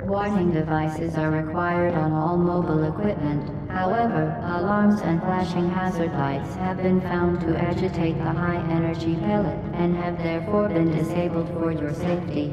Warning devices are required on all mobile equipment. However, alarms and flashing hazard lights have been found to agitate the high-energy pellet and have therefore been disabled for your safety.